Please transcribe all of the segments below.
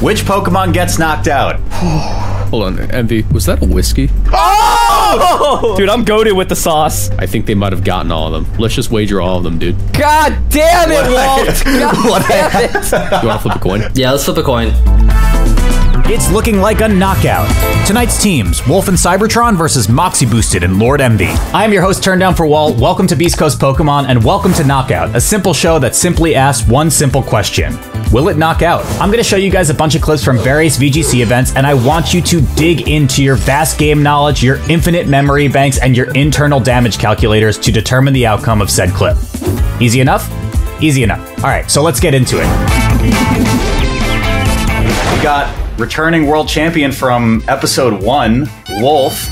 Which Pokemon gets knocked out? Hold on, Emvee. Was that a whiskey? Oh! Dude, I'm goaded with the sauce. I think they might have gotten all of them. Let's just wager all of them, dude. God damn it, Walt! God damn it! want to flip a coin? Yeah, let's flip a coin. It's looking like a knockout. Tonight's teams Wolf and Cybertron versus Moxie Boosted and Lord Emvee. I'm your host, Turn Down for Walt. Welcome to Beastcoast Pokemon and welcome to Knockout, a simple show that simply asks one simple question Will it knock out? I'm going to show you guys a bunch of clips from various VGC events, and I want you to dig into your vast game knowledge, your infinite memory banks, and your internal damage calculators to determine the outcome of said clip. Easy enough? Easy enough. All right, so let's get into it. We got returning world champion from episode one, Wolf,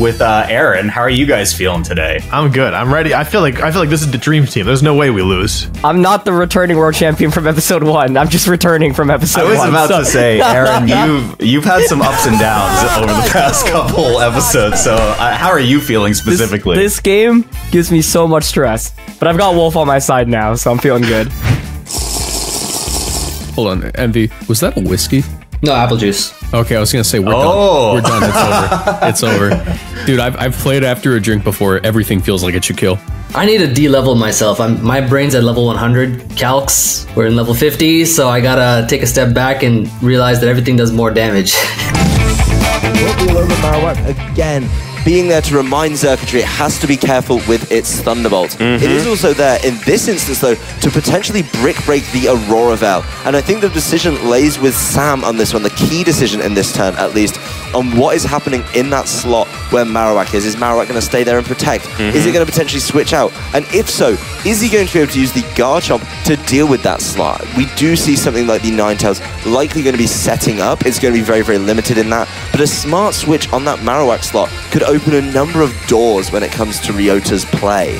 with uh, Aaron. How are you guys feeling today? I'm good. I'm ready. I feel like I feel like this is the dream team. There's no way we lose. I'm not the returning world champion from episode one. I'm just returning from episode I was one. about so- to say, Aaron, you've you've had some ups and downs over the past couple episodes. So, uh, how are you feeling this, specifically? this game gives me so much stress, but I've got Wolf on my side now, so I'm feeling good. Hold on, Emvee. Was that a whiskey? No, apple juice. Okay, I was gonna say we're Oh. done. We're done. It's over. It's over, dude. I've, I've played after a drink before. Everything feels like it should kill. I need to de-level myself. I'm my brain's at level 100. Calcs, we're in level 50, so I gotta take a step back and realize that everything does more damage. will be a little bit again. Being there to remind Circuitry it has to be careful with its Thunderbolt. It mm-hmm. is also there in this instance, though, to potentially brick break the Aurora Veil. And I think the decision lays with Sam on this one, the key decision in this turn, at least, on what is happening in that slot where Marowak is. Is Marowak going to stay there and protect? Is it going to potentially switch out? And if so, is he going to be able to use the Garchomp to deal with that slot? We do see something like the Ninetales likely going to be setting up. It's going to be very, very limited in that. But a smart switch on that Marowak slot could open a number of doors when it comes to Ryota's play.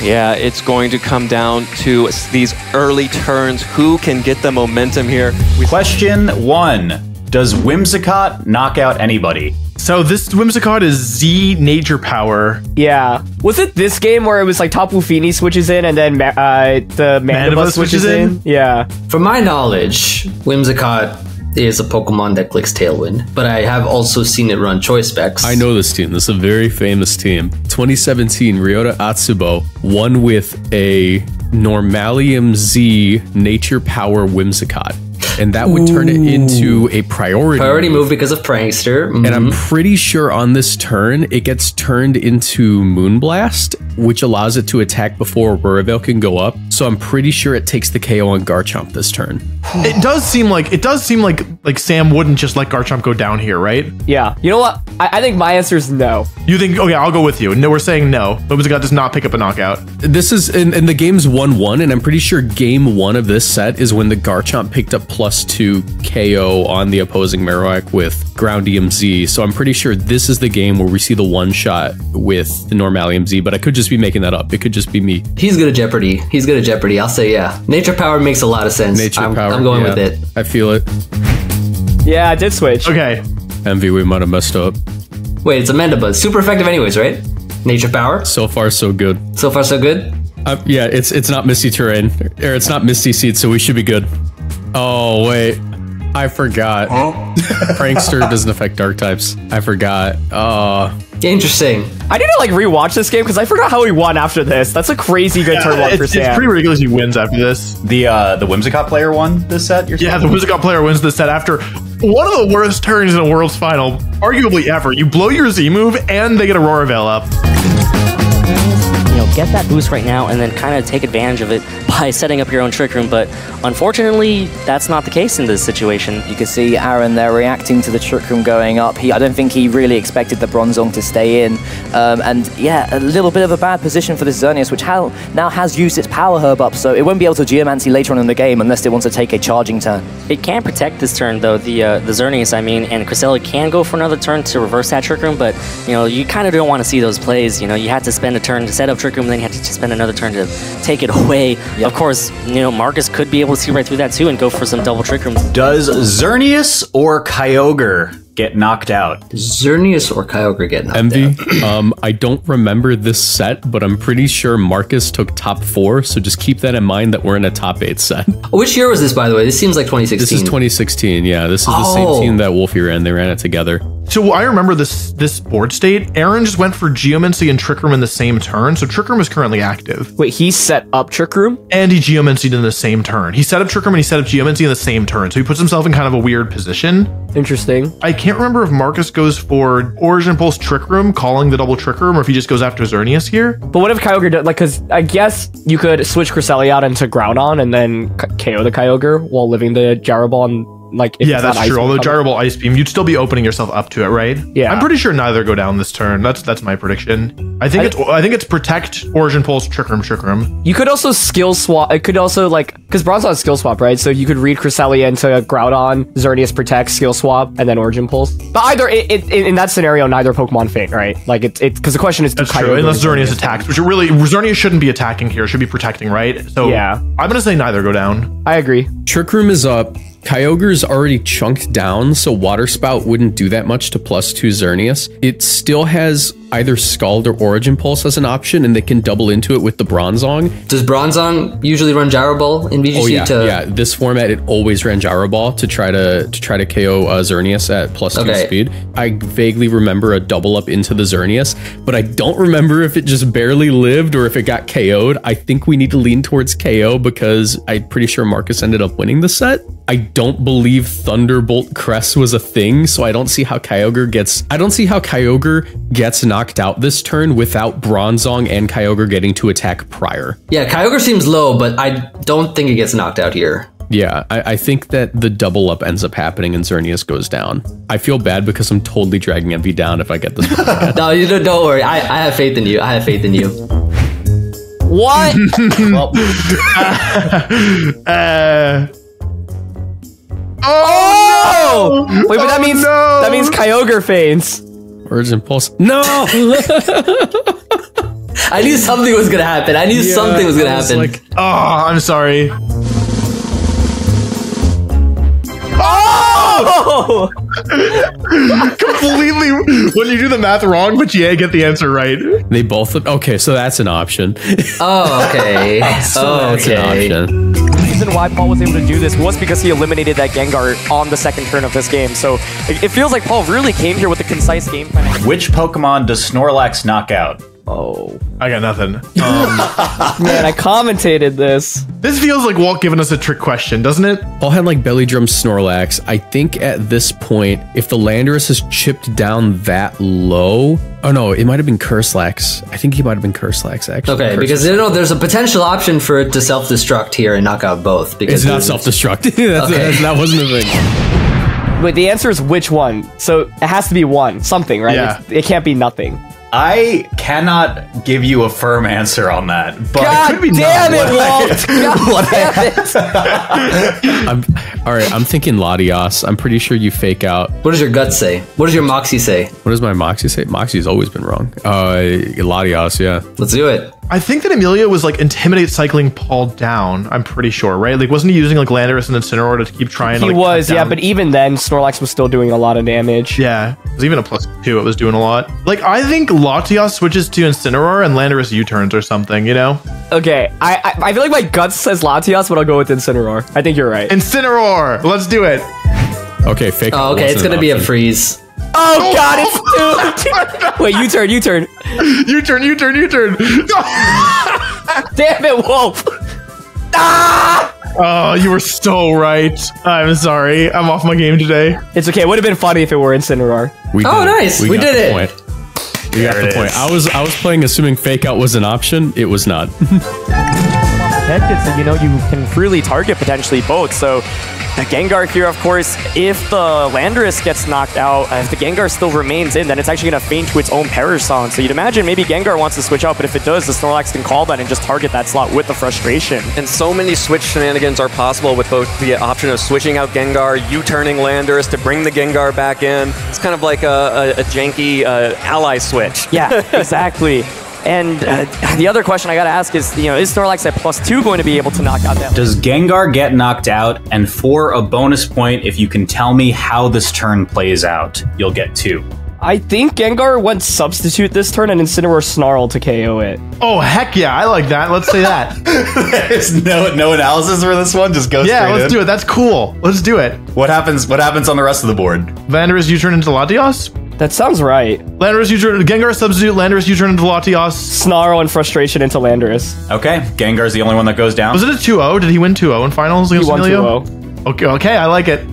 Yeah, it's going to come down to these early turns. Who can get the momentum here? Question one: Does Whimsicott knock out anybody? So this Whimsicott is Z Nature Power. Yeah. Was it this game where it was like Tapu Fini switches in and then uh, the Mandibuzz Mandibuzz switches switches in? in? Yeah. From my knowledge, Whimsicott is a Pokemon that clicks Tailwind, but I have also seen it run Choice Specs. I know this team. This is a very famous team. 2017, Ryota Otsubo won with a Normalium Z Nature Power Whimsicott. And that would turn it into a priority. Priority move because of Prankster. Mm-hmm. And I'm pretty sure on this turn, it gets turned into Moonblast, which allows it to attack before Aurora Veil can go up. So I'm pretty sure it takes the KO on Garchomp this turn. It does seem like it does seem like like Sam wouldn't just let Garchomp go down here, right? Yeah. You know what? I, I think my answer is no. You think? Okay, I'll go with you. No, we're saying no. Whimsicott does not pick up a knockout. This is, and, and the game's 1 1, and I'm pretty sure game one of this set is when the Garchomp picked up plus two KO on the opposing Marowak with Ground EMZ. So I'm pretty sure this is the game where we see the one shot with the Normalium Z, but I could just be making that up. It could just be me. He's good at Jeopardy. He's good at Jeopardy. I'll say yeah. Nature Power makes a lot of sense. Nature I'm, power. I'm going yeah. with it. I feel it. Yeah, I did switch. Okay, Emvee, we might have messed up. Wait, it's a Mandibuzz. Super effective anyways, right? Nature Power. So far, so good. So far, so good. Uh, yeah, it's it's not Misty Terrain, or it's not Misty Seed, so we should be good. Oh wait, I forgot. Prankster doesn't affect Dark types. I forgot. Uh, Interesting. I need to like rewatch this game because I forgot how he won after this. That's a crazy good turn one it's, for it's Sam. pretty ridiculous. He wins after this. The uh, the Whimsicott player won this set. You're Yeah, the Whimsicott player wins this set after one of the worst turns in a World's Final, arguably ever. You blow your Z move, and they get Aurora Veil up. You know, get that boost right now and then kind of take advantage of it by setting up your own trick room. But unfortunately, that's not the case in this situation. You can see Aaron there reacting to the trick room going up. He, I don't think he really expected the Bronzong to stay in. Um, and yeah, a little bit of a bad position for this Xerneas, which ha- now has used its power herb up, so it won't be able to Geomancy later on in the game unless it wants to take a charging turn. It can protect this turn, though, the uh, the Xerneas, I mean, and Cresselia can go for another turn to reverse that Trick Room, but, you know, you kind of don't want to see those plays. You know, you had to spend a turn to set up Trick Room, then you had to spend another turn to take it away. Of course, you know, Marcus could be able to see right through that too and go for some double trick rooms. Does Xerneas or Kyogre get knocked out? Xerneas or Kyogre get knocked Emvee. out? um, I don't remember this set, but I'm pretty sure Marcus took top four. So just keep that in mind that we're in a top eight set. Which year was this, by the way? This seems like 2016. This is 2016. Yeah, this is the Oh. same team that Wolfie ran. They ran it together. So I remember this this board state. Aaron just went for Geomancy and Trick Room in the same turn, so Trick Room is currently active. Wait, he set up Trick Room? And he Geomancied in the same turn. He set up Trick Room and he set up Geomancy in the same turn, so he puts himself in kind of a weird position. Interesting. I can't remember if Marcus goes for Origin Pulse Trick Room, calling the double Trick Room, or if he just goes after Xerneas here. But what if Kyogre does, like, because I guess you could switch Cresselia out into Groudon and then KO the Kyogre while living the and, like, if yeah, that's true. Although coming- Gyro Ball Ice Beam, you'd still be opening yourself up to it, right? Yeah. I'm pretty sure neither go down this turn. That's that's my prediction. I think I- it's I think it's protect Origin Pulse Trick Room Trick Room. You could also skill swap. It could also like because Bronzong's skill swap, right? So you could read Cresselia into Groudon, Xerneas protect, skill swap, and then Origin Pulse. But either it, it, in in that scenario, neither Pokemon faint, right? Like it's it because the question is, do That's true. Unless and Xerneas attacks, which really Xerneas shouldn't be attacking here. Should be protecting, right? So Yeah. I'm gonna say neither go down. I agree. Trick Room is up. Kyogre's already chunked down, so Water Spout wouldn't do that much to plus two Xerneas. It still has either Scald or Origin Pulse as an option, and they can double into it with the Bronzong. Does Bronzong usually run Gyro Ball in VGC Oh yeah, to yeah. This format it always ran Gyro Ball to try to to try to KO uh, Xerneas at plus two Okay. speed. I vaguely remember a double up into the Xerneas, but I don't remember if it just barely lived or if it got KO'd. I think we need to lean towards KO because I'm pretty sure Marcus ended up winning the set. I don't believe Thunderbolt Crest was a thing, so I don't see how Kyogre gets. I don't see how Kyogre gets knocked out this turn without Bronzong and Kyogre getting to attack prior. Yeah, Kyogre seems low, but I don't think it gets knocked out here. Yeah, I, I think that the double up ends up happening and Xerneas goes down. I feel bad because I'm totally dragging Emvee down if I get this. No, you don't, don't worry. I, I have faith in you. I have faith in you. What? Well, Uh, oh! Wait, but that Oh, means no! that means Kyogre faints. Origin Pulse. No! I knew something was gonna happen. I knew something was gonna I was happen. like, oh, I'm sorry. Oh! Completely. When you do the math wrong, but yeah, get the answer right. they both. Okay, so that's an option. oh, okay. So that's an okay. Reason why Paul was able to do this was because he eliminated that Gengar on the second turn of this game. So it feels like Paul really came here with a concise game plan. Which Pokemon does Snorlax knock out? Oh I got nothing. Um, man, I commentated this. This feels like Walt giving us a trick question, doesn't it? Paul had like Belly Drum Snorlax. I think at this point, if the Landorus has chipped down that low. Oh no, it might have been Curselax. I think he might have been Curselax actually. Okay, Curse- because you know there's a potential option for it to self-destruct here and knock out both. Because it's not self destruct. Okay. that wasn't a thing. Wait, the answer is which one? So it has to be one, something, right? Yeah. It's- it can't be nothing. I cannot give you a firm answer on that, but God be damn none. it, Walt! God damn it! I'm all right. I'm thinking Latios. I'm pretty sure you fake out. what does your gut say? What does your Moxie say? What does my Moxie say? Moxie's always been wrong. Uh, Latios, yeah. Let's do it. I think that Emilio was like intimidate cycling Paul down. I'm pretty sure, right? Like, wasn't he using like Landorus and Incineroar to keep trying? to He like, was, yeah, but even then, Snorlax was still doing a lot of damage. yeah, it was even a plus two. It was doing a lot. Like, I think Latios switches to Incineroar and Landorus U-turns or something. You know, Okay, I, I I feel like my gut says Latias, but I'll go with Incineroar. I think you're right. Incineroar. Let's do it. Okay, fake. Oh, okay, it's gonna an be a option. Oh freeze. god, it's two. Wait, you turn, you turn. U-turn. U-turn. U-turn. Damn it, Wolf. Ah! oh, you were so right. I'm sorry. I'm off my game today. It's okay. It would have been funny if it were Incineroar. We Oh, did it. nice. We got did the it. Point. We got There the it point. is. I was I was playing assuming fake out was an option. It was not. you know you can freely target potentially both. So the Gengar here, of course, if the Landorus gets knocked out, if the Gengar still remains in, then it's actually going to faint to its own Perish Song. So you'd imagine maybe Gengar wants to switch out, but if it does, the Snorlax can call that and just target that slot with the frustration. And so many switch shenanigans are possible with both the option of switching out Gengar, U-turning Landorus to bring the Gengar back in. It's kind of like a, a, a janky uh, ally switch. Yeah, exactly. And uh, the other question I gotta ask is, you know, is Snorlax at plus two going to be able to knock out that? Does Gengar get knocked out? And for a bonus point, if you can tell me how this turn plays out, you'll get two. I think Gengar went substitute this turn and Incineroar Snarl to KO it. Oh heck yeah, I like that. Let's say that. There's no no analysis for this one. Just go. yeah, let's do it. That's cool. Let's do it. What happens? What happens on the rest of the board? Landorus you turn into Latios. That sounds right. Landorus U turn Gengar substitute. Landorus U turn into Latios. Snarl and Frustration into Landorus. Okay, Gengar's the only one that goes down. Was it a 2-0? Did he win 2-0 in finals against won Emilio? 2-0. Okay, okay, I like it.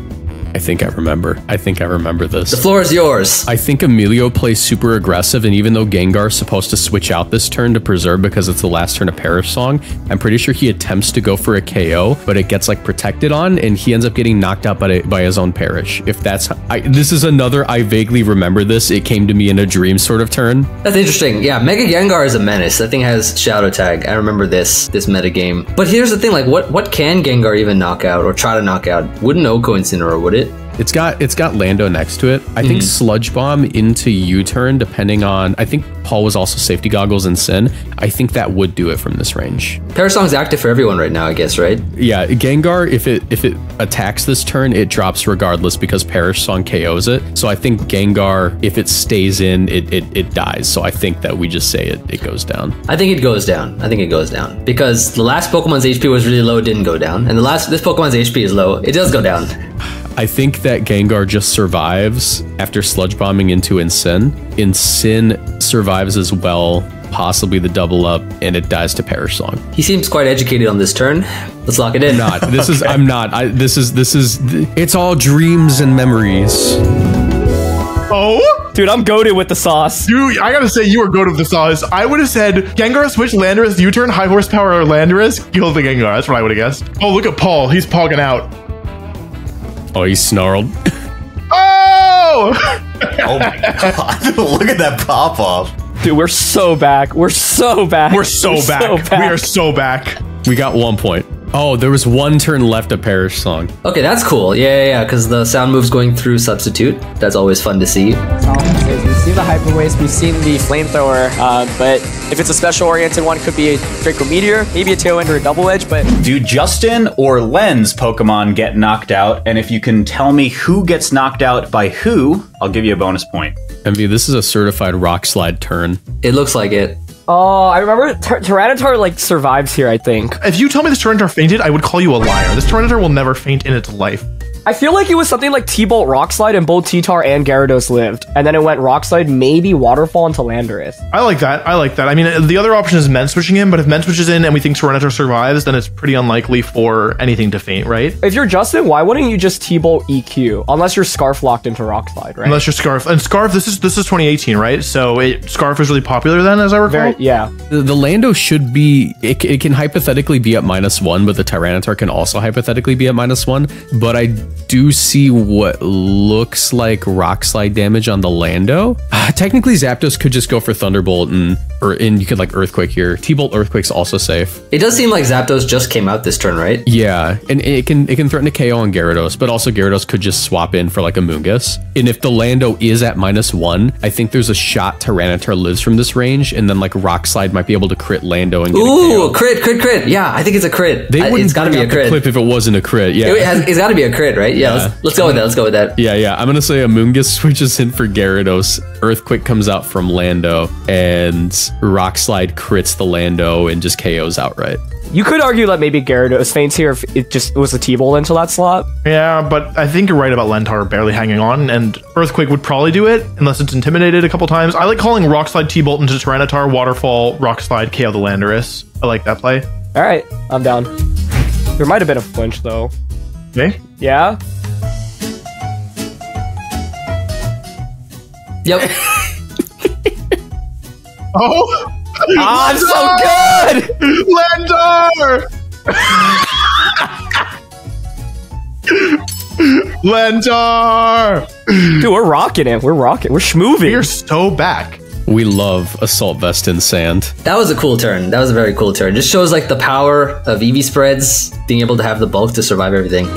I think I remember. I think I remember this. The floor is yours. I think Emilio plays super aggressive, and even though Gengar's supposed to switch out this turn to preserve because it's the last turn of Perish Song, I'm pretty sure he attempts to go for a KO, but it gets like protected on, and he ends up getting knocked out by, by his own Perish. If that's, I, this is another I vaguely remember this. It came to me in a dream sort of turn. That's interesting. Yeah, Mega Gengar is a menace. That thing has Shadow Tag. I remember this this meta game. But here's the thing: like, what what can Gengar even knock out or try to knock out? Wouldn't OHKO Incineroar, would it? It's got it's got Lando next to it. I think mm-hmm. Sludge Bomb into U-turn, depending on. I think Paul was also safety goggles and Sin. I think that would do it from this range. Perish Song's active for everyone right now, I guess, right? Yeah, Gengar, if it if it attacks this turn, it drops regardless because Perish Song KOs it. So I think Gengar, if it stays in, it it, it dies. So I think that we just say it it goes down. I think it goes down. I think it goes down because the last Pokemon's HP was really low, didn't go down, and the last this Pokemon's HP is low, it does go down. I think that Gengar just survives after sludge bombing into Incin. Incin survives as well, possibly the double up, and it dies to Perish Song. He seems quite educated on this turn. Let's lock it in. Not. This is. I'm not. I, this is. This is. It's all dreams and memories. Oh? Dude, I'm goaded with the sauce. Dude, I gotta say, you were goaded with the sauce. I would have said Gengar switch Landorus U turn, high horsepower Landorus, kill the Gengar. That's what I would have guessed. Oh, look at Paul. He's pogging out. Oh, he snarled. Oh! Oh my god! Look at that pop off. Dude, we're so back. We're so back. We're so back. We are so back. We got one point. Oh, there was one turn left of Perish Song. Okay, that's cool. Yeah, yeah, yeah, because the sound move's going through substitute. That's always fun to see. We've seen the Hyper Waste, we've seen the Flamethrower, uh, but if it's a special oriented one, it could be a Draco Meteor, maybe a Tailwind or a Double Edge, but Do Justin or Len's Pokemon get knocked out? And if you can tell me who gets knocked out by who, I'll give you a bonus point. Emvee, this is a certified rock slide turn. It looks like it. Oh, I remember Tyr- Tyranitar like survives here. I think. If you tell me this Tyranitar fainted, I would call you a liar. This Tyranitar will never faint in its life. I feel like it was something like T-Bolt Rock Slide, and both T-Tar and Gyarados lived, and then it went Rock Slide, maybe Waterfall into Landorus. I like that. I like that. I mean, the other option is Men switching in, but if Men switches in and we think Tyranitar survives, then it's pretty unlikely for anything to faint, right? If you're Justin, why wouldn't you just T-Bolt EQ? Unless you're Scarf locked into Rock Slide, right? Unless you're Scarf. And Scarf, this is this is 2018, right? So it, Scarf is really popular then, as I recall. Very, yeah. The, the Lando should be, it, it can hypothetically be at minus one, but the Tyranitar can also hypothetically be at minus one. But I do see what looks like rock slide damage on the Lando. Technically, Zapdos could just go for Thunderbolt and, or, and you could like Earthquake here. T-Bolt Earthquake's also safe. It does seem like Zapdos just came out this turn, right? Yeah, and it can it can threaten to KO on Gyarados, but also Gyarados could just swap in for like a Moongus. And if the Lando is at minus one, I think there's a shot Tyranitar lives from this range, and then like Rock Slide might be able to crit Lando and get a Ooh, crit, crit, crit. Yeah, I think it's a crit. They wouldn't it's got to be a crit. clip if it wasn't a crit. Yeah. It has, it's got to be a crit, right? Yeah, Let's, let's go with that. Let's go with that. Yeah, yeah. I'm gonna say a Moongus switches in for Gyarados. Earthquake comes out from Lando, and Rock Slide crits the Lando and just KOs outright. You could argue that maybe Gyarados faints here if it just was a T-Bolt into that slot. Yeah, but I think you're right about Lentar barely hanging on, and Earthquake would probably do it unless it's intimidated a couple times. I like calling Rock Slide T-Bolt into Tyranitar, Waterfall, Rock Slide, KO the Landorus. I like that play. All right, I'm down. There might have been a flinch though. Okay. Yeah. Yep. Oh! Ah, I'm so good! Lentar! Lentar! Dude, we're rocking it. We're rocking. We're schmoving. We're so back. We love Assault Vest in Sand. That was a cool turn. That was a very cool turn. Just shows like the power of EV spreads, being able to have the bulk to survive everything.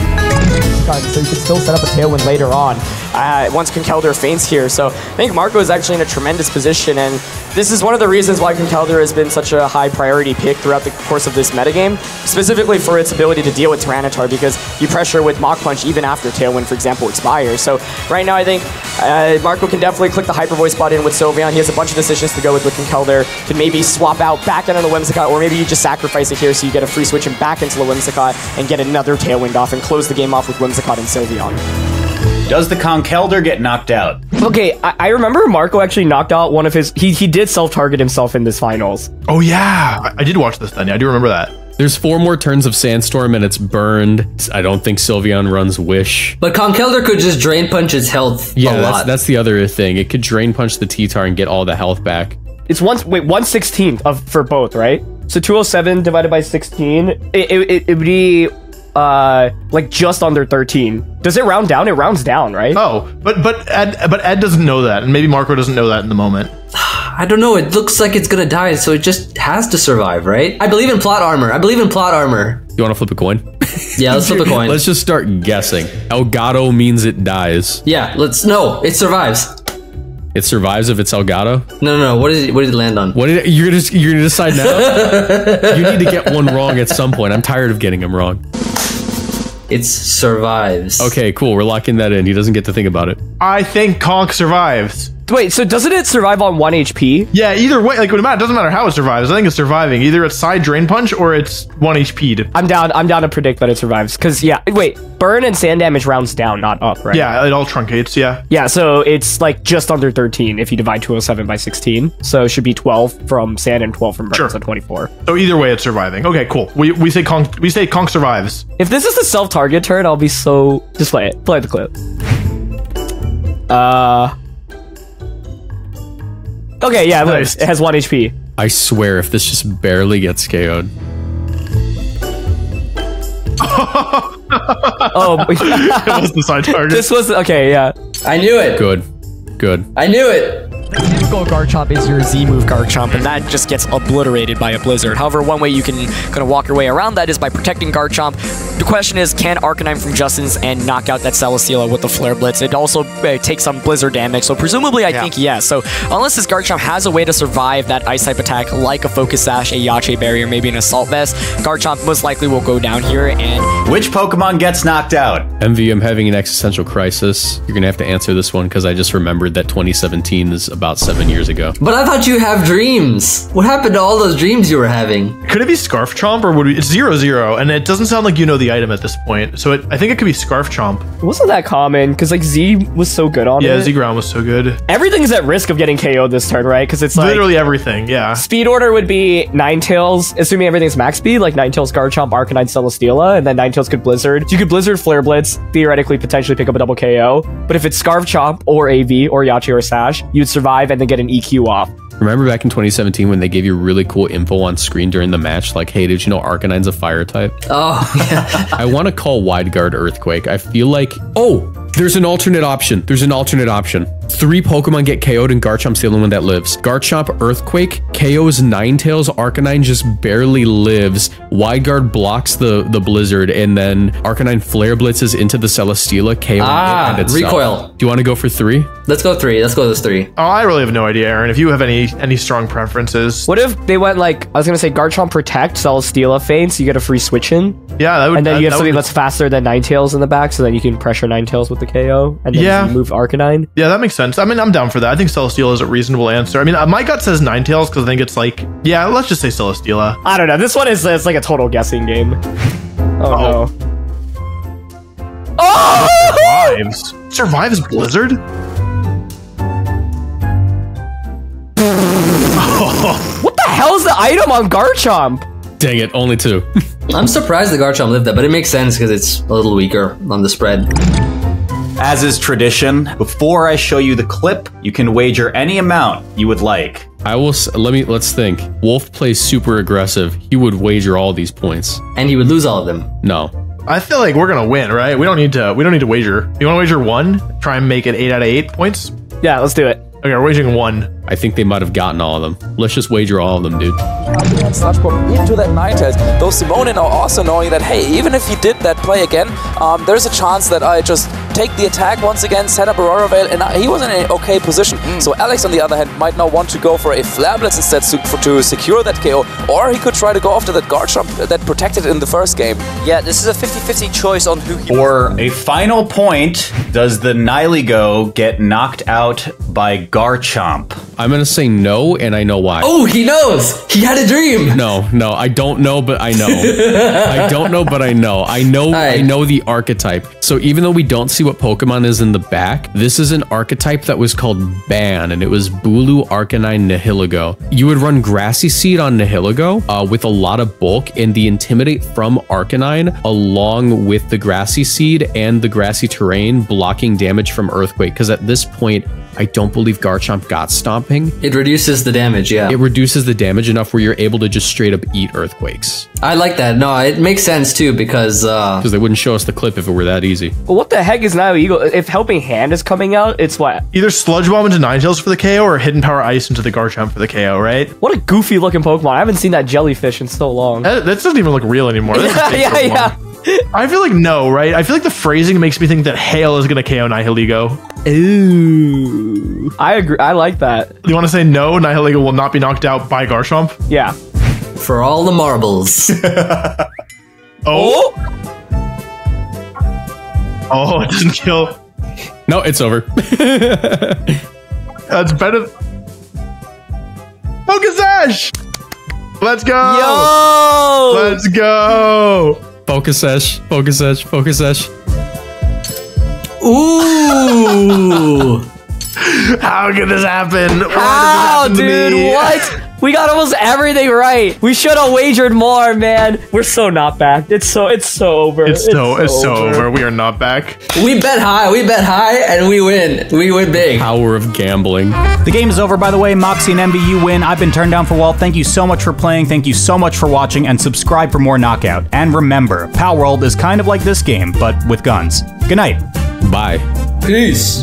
So you can still set up a tailwind later on. uh, once Conkeldurr faints here. So I think Marco is actually in a tremendous position, and this is one of the reasons why Conkeldurr has been such a high priority pick throughout the course of this metagame, specifically for its ability to deal with Tyranitar, because you pressure with Mach Punch even after Tailwind, for example, expires. So right now I think uh, Marco can definitely click the Hyper Voice button with Sylveon. He has a bunch of decisions to go with with Conkeldurr. Can maybe swap out back into the Whimsicott, or maybe you just sacrifice it here so you get a free switch and back into the Whimsicott and get another Tailwind off and close the game off with Whimsicott and Sylveon. Does the Conkeldurr get knocked out? Okay, I, I remember Marco actually knocked out one of his. He he did self target himself in this finals. Oh yeah, I, I did watch this then. Yeah, I do remember that. There's four more turns of Sandstorm and it's burned. I don't think Sylveon runs Wish. But Conkeldurr could just drain punch its health Yeah, a that's, lot. that's the other thing. It could drain punch the T-Tar and get all the health back. It's one wait one sixteenth of for both, right? So two hundred seven divided by sixteen, it, it, it, it would be uh like just under thirteen. Does it round down? It rounds down, right? Oh, but but Ed but Ed doesn't know that, and maybe Marco doesn't know that in the moment. I don't know. It looks like it's gonna die, so it just has to survive, right? I believe in plot armor. I believe in plot armor. You want to flip a coin? Yeah, let's flip a coin. Let's just start guessing. Elgato means it dies. yeah, let's. No, it survives. It survives if it's Elgato. No, no, no. What did it, what did it land on? What did it, you're gonna you're gonna decide now? you need to get one wrong at some point. I'm tired of getting them wrong. It survives. Okay, cool. We're locking that in. He doesn't get to think about it. I think Conk survives. Wait, so doesn't it survive on one HP? Yeah, either way, like it doesn't matter how it survives. I think it's surviving. Either it's side drain punch or it's one HP'd. I'm down. I'm down to predict that it survives. Cause yeah, wait, burn and sand damage rounds down, not up, right? Yeah, it all truncates. Yeah. Yeah, so it's like just under 13 if you divide 207 by 16. So it should be 12 from sand and 12 from burn, Sure. so 24. So either way, it's surviving. Okay, cool. We, we say Kong we say Kong survives. If this is the self-target turn, I'll be so. Just play it. Play the clip. Uh. Okay, yeah, it. Nice. It has one HP. I swear, if this just barely gets KO'd. Oh, That was the side target. this was okay. Yeah. I knew it. Good. Good. I knew it. Typical Garchomp is your Z move Garchomp, and that just gets obliterated by a Blizzard. However, one way you can kind of walk your way around that is by protecting Garchomp. The question is, can Arcanine from Justin's and knock out that Celesteela with the Flare Blitz? It also uh, takes some Blizzard damage, so presumably I think yes. So unless this Garchomp has a way to survive that Ice type attack, like a Focus Sash, a Yache Berry, maybe an Assault Vest, Garchomp most likely will go down here and Which Pokemon gets knocked out? Emvee, I'm having an existential crisis. You're gonna have to answer this one because I just remembered that 2017 is about seven years ago. But I thought you have dreams. What happened to all those dreams you were having? Could it be Scarf Chomp or would we, it's zero zero and it doesn't sound like you know the item at this point. So it, I think it could be Scarf Chomp. It wasn't that common because like Z was so good on Yeah, it. Z Ground was so good. Everything's at risk of getting KO'd this turn, right? Because it's like Literally everything. Yeah. speed order would be Ninetales, assuming everything's max speed, like Ninetales, Garchomp, Arcanine, Celesteela, and then Ninetales could Blizzard. You could Blizzard Flare Blitz, theoretically potentially pick up a double KO. But if it's Scarf Chomp or AV or Yache or Sash, you'd survive and then get an EQ off. Remember back in 2017 when they gave you really cool info on screen during the match? Like, hey, did you know Arcanine's a fire type? Oh, yeah. I want to call Wide Guard Earthquake. I feel like, oh, there's an alternate option. There's an alternate option. Three Pokemon get KO'd and Garchomp's the only one that lives. Garchomp Earthquake KOs Ninetales. Arcanine just barely lives. Wide blocks the, the Blizzard, and then Arcanine Flare Blitzes into the Celesteela, KO Ah, and itself. recoil. Do you want to go for three? Let's go three. Let's go those three. Oh, I really have no idea, Aaron. If you have any any strong preferences, What if they went like, I was going to say Garchomp Protect, Celesteela Faints, you get a free switch in, yeah, that would. and then that, you have that something would- that's faster than Ninetales in the back, so then you can pressure Ninetales with the KO, and then Yeah. you move Arcanine. Yeah, that makes sense. I mean, I'm down for that. I think Celesteela is a reasonable answer. I mean, uh, my gut says Ninetales because I think it's like, yeah, let's just say Celesteela. I don't know. This one is it's like a total guessing game. Oh, Oh. no. Oh! Survives. Survives Blizzard? What the hell is the item on Garchomp? Dang it, only two. I'm surprised the Garchomp lived that, but it makes sense because it's a little weaker on the spread. As is tradition, before I show you the clip, you can wager any amount you would like. I will, let me, let's think. Wolf plays super aggressive. He would wager all these points. And he would lose all of them. No. I feel like we're gonna win, right? We don't need to. We don't need to wager. You want to wager one? Try and make it eight out of eight points. Yeah, let's do it. Okay, we're wagering one. I think they might have gotten all of them. Let's just wager all of them, dude. and Sludgebomb into that Ninetales. Though Simone now also knowing that, hey, even if he did that play again, um, there's a chance that I just take the attack once again, set up Aurora Veil, and he was in an okay position. Hmm. So Alex, on the other hand, might now want to go for a Flare Blitz instead to, for, to secure that KO, or he could try to go after that Garchomp that protected in the first game. Yeah, this is a 50-50 choice on who he For a final point, does the Nihilego get knocked out by Garchomp? I'm gonna say no, and I know why. Oh, he knows. He had a dream. No, no, I don't know, but I know. I don't know, but I know. I know. I know the archetype. So even though we don't see what Pokemon is in the back, this is an archetype that was called Ban, and it was Bulu Arcanine Nihilego. You would run Grassy Seed on Nihilego uh, with a lot of bulk, and the Intimidate from Arcanine, along with the Grassy Seed and the Grassy Terrain, blocking damage from Earthquake. Because at this point, I don't believe Garchomp got Stomping. It reduces the damage, yeah. It reduces the damage enough where you're able to just straight up eat Earthquakes. I like that. No, it makes sense too because uh Because they wouldn't show us the clip if it were that easy. Well, what the heck is Nihilego? If Helping Hand is coming out, it's what? Either Sludge Bomb into Ninetales for the KO or Hidden Power Ice into the Garchomp for the KO, right? What a goofy looking Pokemon. I haven't seen that jellyfish in so long. That, that doesn't even look real anymore. Yeah, yeah, yeah. I feel like no, right? I feel like the phrasing makes me think that Hail is going to KO Nihilego. Ooh. I agree. I like that. You want to say no, Nihilego will not be knocked out by Garchomp? Yeah. for all the marbles. Oh. oh! Oh, it doesn't kill. No, it's over. That's better. Focus oh, Ash! Let's go! Yo! Let's go! Focus Sash, Focus Sash, Focus Sash. Ooh! How could this happen? Why did this happen to dude? me? What? We got almost everything right. We should have wagered more, man. We're so not back. It's so it's so over. It's so it's so over. We are not back. we bet high, we bet high, and we win. We win big. Power of gambling. The game is over, by the way. Moxie and Emvee, you win. I've been turned down for Walt. Thank you so much for playing. Thank you so much for watching, and subscribe for more Knockout. And remember, Palworld is kind of like this game, but with guns. Good night. Bye. Peace.